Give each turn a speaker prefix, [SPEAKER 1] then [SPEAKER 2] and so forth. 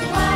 [SPEAKER 1] Why?